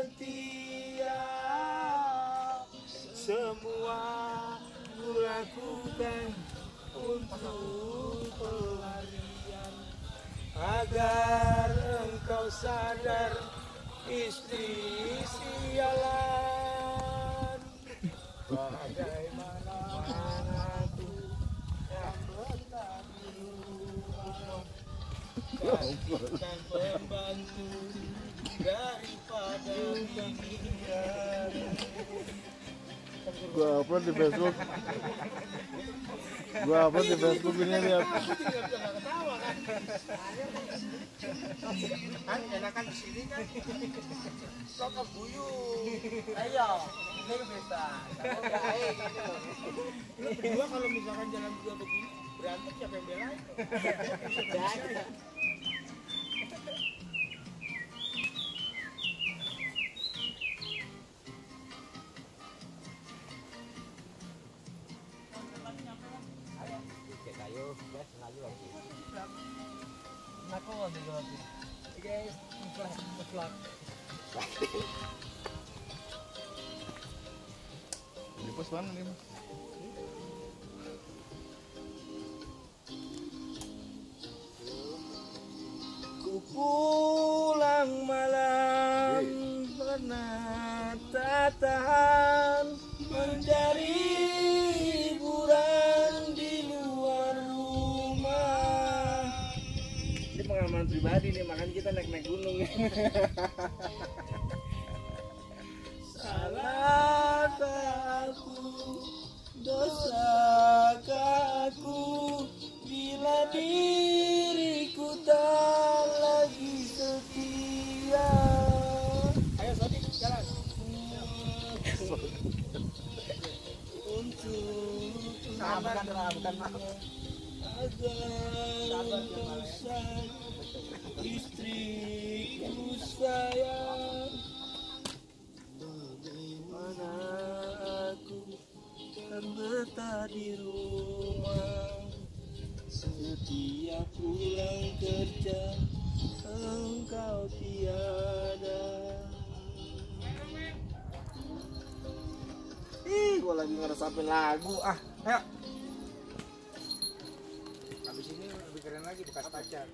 setia semua ku lakukan untuk pelarian agar engkau sadar istri sialan. Bagaimana aku yang rumah Kasihkan pembantu daripada Gua upload di Facebook. Gua upload di Facebook ini lihat. kan enakan di sini kan sok kebuyung ayo ini bisa lu berdua kalau misalkan jalan berdua begini berantem siapa yang belain Nako, di lagi. Guys, vlog, vlog. Di pos mana nih? Mas? Ku pulang malam pernah tak tahan mencari pengalaman pribadi nih, makanya kita naik-naik gunung. Salah aku, dosa aku bila diriku tak lagi setia. Ayo Sodik, jalan. Untuk sabar, bukan agar usai istriku sayang Bagaimana aku kan betah di rumah Setiap pulang kerja engkau tiada Ih, gua lagi ngeresapin lagu ah. Ayo. Habis ini lebih keren lagi bekas pacar.